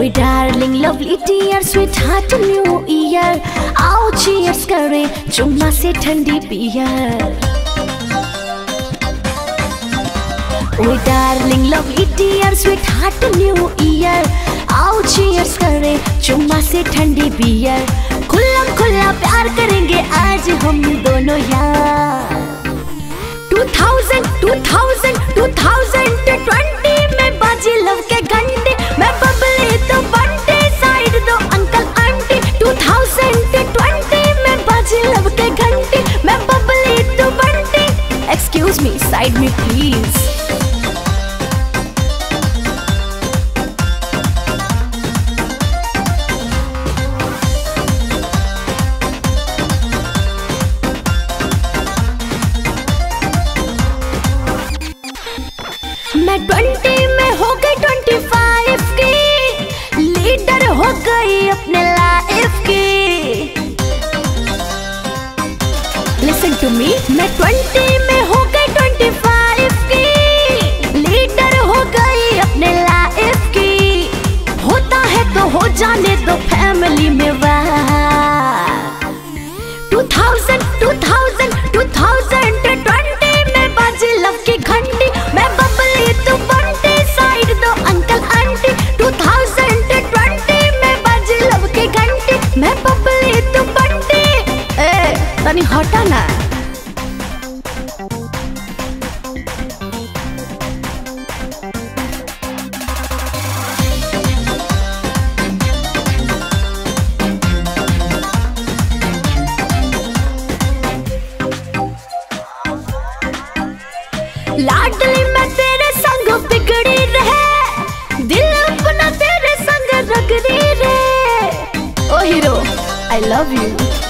ओए darling lovely dear sweetheart new year आओ cheers करें चुम्मा से ठंडी बियर ओए darling lovely dear sweetheart new year आओ चीयर्स करें चुम्मा से ठंडी बियर खुल्लम खुल्ला प्यार करेंगे आज हम दोनों यार 2000 2000 2020 मैं ट्वेंटी में हो गई ट्वेंटी फाइव की। लीडर हो गई अपने लाइफ की। लिसन टू मी मैं ट्वेंटी में हो गई ट्वेंटी फाइव की। लीडर हो गई अपने लाइफ की। होता है तो हो जाने दो फैमिली में वाह 2000 2000 2020 तनी हटा ना लाडली मैं तेरे संग बिगड़ी रहे आई लव यू